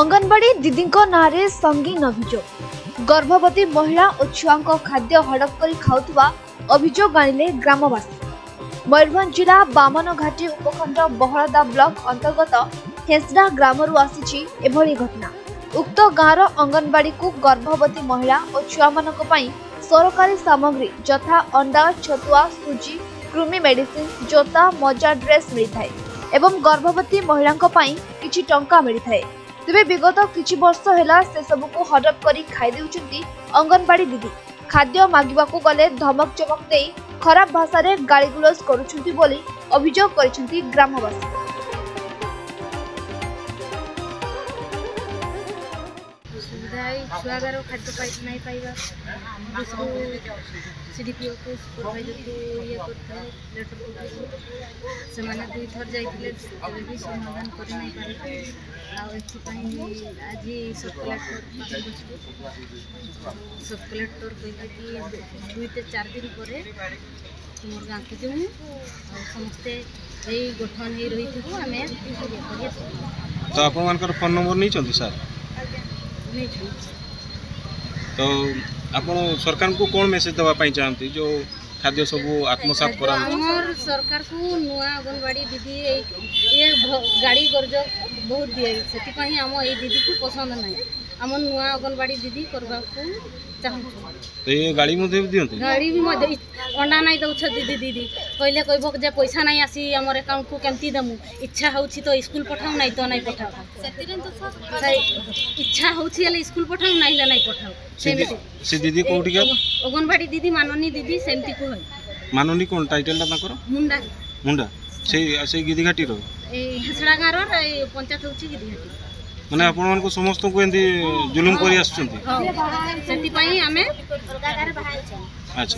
ଅଙ୍ଗନବାଡ଼ି ଦିଦିଙ୍କ ନାଁରେ ସଙ୍ଗୀନ ଅଭିଯୋଗ ଗର୍ଭବତୀ ମହିଳା ଓ ଛୁଆଙ୍କ ଖାଦ୍ୟ ହଡ଼ପ କରି ଖାଉଥିବା ଅଭିଯୋଗ ଆଣିଲେ ଗ୍ରାମବାସୀ ମୟୂରଭଞ୍ଜ ଜିଲ୍ଲା ବାମନଘାଟି ଉପଖଣ୍ଡ ବହଳଦା ବ୍ଲକ ଅନ୍ତର୍ଗତ ହେସଡ଼ା ଗ୍ରାମରୁ ଆସିଛି ଏଭଳି ଘଟଣା ଉକ୍ତ ଗାଁର ଅଙ୍ଗନବାଡ଼ିକୁ ଗର୍ଭବତୀ ମହିଳା ଓ ଛୁଆମାନଙ୍କ ପାଇଁ ସରକାରୀ ସାମଗ୍ରୀ ଯଥା ଅଣ୍ଡା ଛତୁଆ ସୁଜି କୃମି ମେଡିସିନ ଜୋତା ମଜା ଡ୍ରେସ୍ ମିଳିଥାଏ ଏବଂ ଗର୍ଭବତୀ ମହିଳାଙ୍କ ପାଇଁ କିଛି ଟଙ୍କା ମିଳିଥାଏ তেবে বিগত কিছু বর্ষ হেলা সে সবুকু হড়প করি খাই দেউচন্তি অঙ্গনবাড়ি দিদি খাদ্য মাগিবাকু গলে ধমক চমক দেই খারাপ ভাষারে গালিগুলজ করুচন্তি বলি অভিযোগ করিছন্তি গ্রামবাসী ଯାଇ ଛୁଆଗାର ଖାଦ୍ୟ ପାଇ ନାହିଁ ପାଇବା ସି ଡି ପି ସୁପରଭାଇଜରକୁ ଇଏ କରିଥିଲେ ଲେଟର୍ କରିଥିଲେ ସେମାନେ ଦୁଇଥର ଯାଇଥିଲେ କେବେ ବି ସମାଧାନ କରି ନାହିଁ ପାରିଲେ ଆଉ ଏଥିପାଇଁ ଆଜି ସବ୍ କଲେକ୍ଟର ସବ୍ କଲେକ୍ଟର କହିଲେ କି ଦୁଇଟା ଚାରି ଦିନ ପରେ ତୁମର ଗାଁକୁ ଯିବୁ ଆଉ ସମସ୍ତେ ଏଇ ଗଠନ ହେଇ ରହିଥିବୁ ଆମେ ତ ଆପଣମାନଙ୍କର ଫୋନ୍ ନମ୍ବର ନେଇଛନ୍ତି ସାର୍ तो आप सरकार को कौन मेसेज देवाई चाहती जो खाद्य सब आत्मसात कर सरकार को नुआ अंगनवाड़ी दीदी ये गाड़ी गर्ज बहुत दिए आम ये दीदी को पसंद ना ଆମ ନୂଆ ଅଙ୍ଗନବାଡ଼ି ଦିଦି କରିବାକୁ ଚାହୁଁଛୁ ଗାଡ଼ି ମଧ୍ୟ ଦିଅନ୍ତି ଗାଡ଼ି ବି ମଧ୍ୟ ଅଣ୍ଡା ନାଇଁ ଦେଉଛନ୍ତି ଦିଦି ଦିଦି କହିଲେ କହିବ ଯେ ପଇସା ନାଇଁ ଆସି ଆମର ଆକାଉଣ୍ଟକୁ କେମିତି ଦେମୁ ଇଚ୍ଛା ହେଉଛି ତ ସ୍କୁଲ ପଠାଉ ନାଇଁ ତ ନାଇଁ ପଠାଉ ଇଚ୍ଛା ହେଉଛି ହେଲେ ସ୍କୁଲ ପଠାଉ ନାଇଁ ହେଲେ ନାଇଁ ପଠାଉ ସେମିତି ସେ ଦିଦି କୋଉଠି ଅଙ୍ଗନବାଡ଼ି ଦିଦି ମାନନୀ ଦିଦି ସେମିତି କୁହେ ମାନନୀ କ'ଣ ଟାଇଟେଲଟା ତାଙ୍କର ମୁଣ୍ଡା ମୁଣ୍ଡା ସେଇ ସେଇ ଗିଦିଘାଟିର এই হেঁচড়া গাঁর এই পঞ্চায়েত হচ্ছে গিদিঘাটি ମାନେ ଆପଣମାନଙ୍କୁ ସମସ୍ତଙ୍କୁ ଏମିତି ଜୁଲୁମ କରି ଆସୁଛନ୍ତି ସେଥିପାଇଁ ଆମେ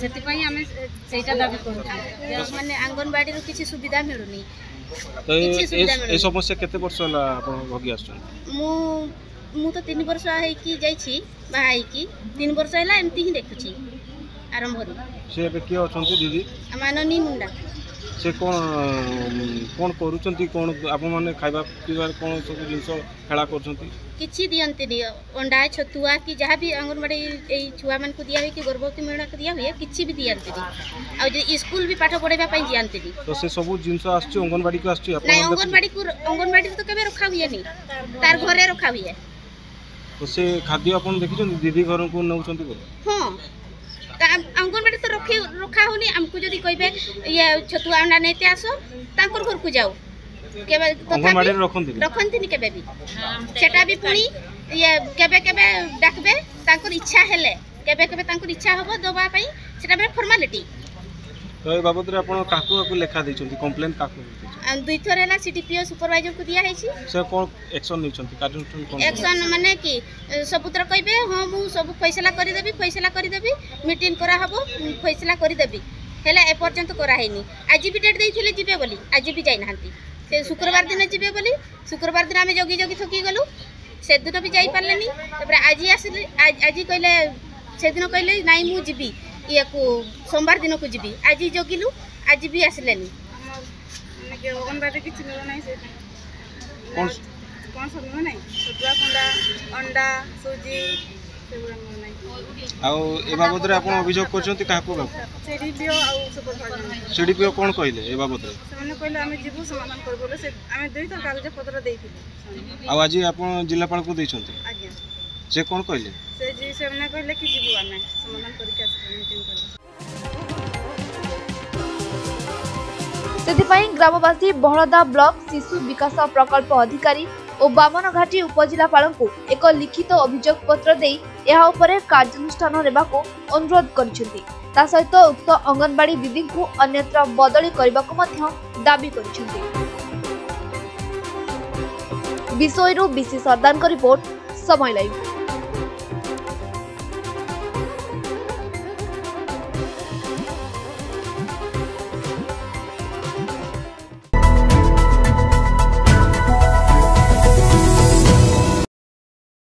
ସେଥିପାଇଁ ଆମେ ସେଇଟା ଦାବି କରୁଛୁ ମାନେ ଅଙ୍ଗନବାଡ଼ିରୁ କିଛି ସୁବିଧା ମିଳୁନି ଏ ସମସ୍ୟା କେତେ ବର୍ଷ ହେଲା ଆପଣ ଭୋଗି ଆସୁଛନ୍ତି ମୁଁ ମୁଁ ତ ତିନି ବର୍ଷ ହେଇକି ଯାଇଛି ବାହା ହେଇକି ତିନି ବର୍ଷ ହେଲା ଏମିତି ହିଁ ଦେଖୁଛି ଆରମ୍ଭରୁ ସେ ଏବେ କିଏ ଅଛନ୍ତି ଦିଦି ମାନନୀ ମୁଣ୍ଡା ସେ କ'ଣ କ'ଣ କରୁଛନ୍ତି କ'ଣ ଆପଣମାନେ ଖାଇବା ପିଇବାରେ କ'ଣ ସବୁ ଜିନିଷ ଖେଳା କରୁଛନ୍ତି କିଛି ଦିଅନ୍ତିନି ଅଣ୍ଡା ଛତୁଆ କି ଯାହା ବି ଅଙ୍ଗନବାଡ଼ି ଏଇ ଛୁଆମାନଙ୍କୁ ଦିଆ ହୁଏ କି ଗର୍ଭବତୀ ମହିଳାକୁ ଦିଆ ହୁଏ କିଛି ବି ଦିଅନ୍ତିନି ଆଉ ଯଦି ସ୍କୁଲ ବି ପାଠ ପଢ଼ାଇବା ପାଇଁ ଦିଅନ୍ତିନି ତ ସେ ସବୁ ଜିନିଷ ଆସୁଛି ଅଙ୍ଗନବାଡ଼ିକୁ ଆସୁଛି ନାଇଁ ଅଙ୍ଗନବାଡ଼ିକୁ ଅଙ୍ଗନବାଡ଼ିରେ ତ କେବେ ରଖା ହୁଏନି ତାର ଘରେ ରଖା ହୁଏ ତ ସେ ଖାଦ୍ୟ ଆପଣ ଦେଖିଛନ୍ତି ଦିଦି ଘରକୁ ନେଉଛନ୍ତି ହଁ ଅଙ୍ଗନବାଡ଼ି রক্ষি রক্ষা হোনি আমি যদি কইবে ইয়ে ছতুয়া অন্ডা নেইতে আস তাঁর ঘরকু যাও কেবে রখন্তিনি কেবে বি সেটা বি পুনি ইয়ে কেবে কেবে ডাকবে তাঁর ইচ্ছা হলে কেবে কেবে তাঁর ইচ্ছা হব দেওয়া সেটা ফর্মালিটি তো এই বাবদরে আপনার কাকু কাকু লেখা দিয়েছেন কমপ্লেন কাকু দুই থর হেলা সিডিপিও সুপারভাইজর কু দিয়া হইছি সে কোন অ্যাকশন নিছেন কার্যানুষ্ঠান কোন অ্যাকশন মানে কি সবুতর কইবে হ্যাঁ মু সব ফয়সলা করে দেবি ফয়সলা করে দেবি মিটিং করা হবো ফয়সলা করে দেবি হেলা এ পর্যন্ত করা হয়নি আজি বি ডেট দেইছিলে জিবে বলি আজি বি যাই নাহান্তি সে শুক্রবার দিন জিবে বলি শুক্রবার দিন আমি জগি জগি থকি গলু সেদিন বি যাই পারলেনি তারপরে আজি আসলে আজি কইলে সেদিন কইলে নাই মু জিবি ଇଏକୁ ସୋମବାର ଦିନକୁ ଯିବି ଆଜି ଜଗିଲୁ ଆଜି ବି ଆସିଲେନି ଅଙ୍ଗନବାଡ଼ି କିଛି ମିଳୁନାହିଁ ସେଇଥିପାଇଁ କ'ଣ ସବୁ ମିଳୁନାହିଁ ଛତୁଆ କୁଣ୍ଡା ଅଣ୍ଡା ସୁଜି ସେଗୁଡ଼ା ମିଳୁନାହିଁ ଆଉ ଏ ବାବଦରେ ଆପଣ ଅଭିଯୋଗ କରିଛନ୍ତି କାହାକୁ ସିଡ଼ିପିଓ ଆଉ ସିଡ଼ିପିଓ କ'ଣ କହିଲେ ଏ ବାବଦରେ ସେମାନେ କହିଲେ ଆମେ ଯିବୁ ସମାଧାନ କରିବୁ ବୋଲେ ଆମେ ଦେଇଥାଉ କାଗଜପତ୍ର ଦେଇଥିଲୁ ଆଉ ଆଜି ଆପଣ ଜିଲ୍ଲାପାଳଙ୍କୁ ଦେଇଛନ୍ତି ଆଜ୍ଞା ସେ କ'ଣ କହିଲେ ସେ ଯିଏ ସେମାନେ କହିଲେ କି ଯିବୁ ଆମେ ସମାଧାନ କରିକି ଆସିବୁ ମିଟିଂ କରିବୁ ସେଥିପାଇଁ ଗ୍ରାମବାସୀ ବହଳଦା ବ୍ଲକ ଶିଶୁ ବିକାଶ ପ୍ରକଳ୍ପ ଅଧିକାରୀ ଓ ବାମନଘାଟି ଉପଜିଲ୍ଲାପାଳଙ୍କୁ ଏକ ଲିଖିତ ଅଭିଯୋଗ ପତ୍ର ଦେଇ ଏହା ଉପରେ କାର୍ଯ୍ୟାନୁଷ୍ଠାନ ନେବାକୁ ଅନୁରୋଧ କରିଛନ୍ତି ତା ସହିତ ଉକ୍ତ ଅଙ୍ଗନବାଡ଼ି ଦିଦିଙ୍କୁ ଅନ୍ୟତ୍ର ବଦଳି କରିବାକୁ ମଧ୍ୟ ଦାବି କରିଛନ୍ତି ବିଷୟରୁ ବିସି ସର୍ଦ୍ଦାରଙ୍କ ରିପୋର୍ଟ ସମୟ ଲାଇଭ୍